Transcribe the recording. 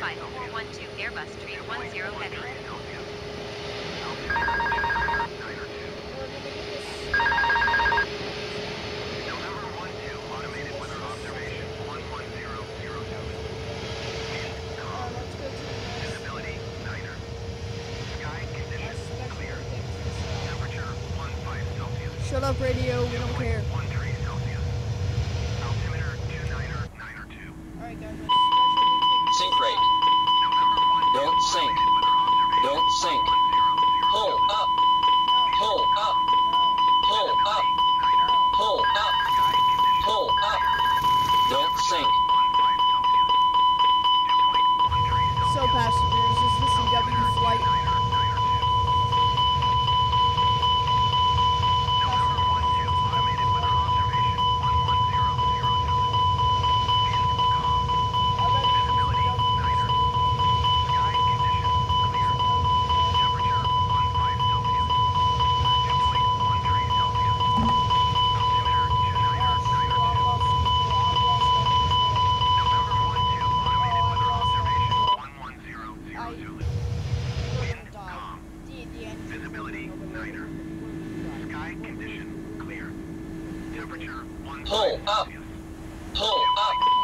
412 Airbus Tree 10 Heavy. Shut up, radio. We don't care. Sink. Pull up. Pull up. Pull up. Pull up. Pull up. Don't sink. So, passengers, Pull up. Pull up.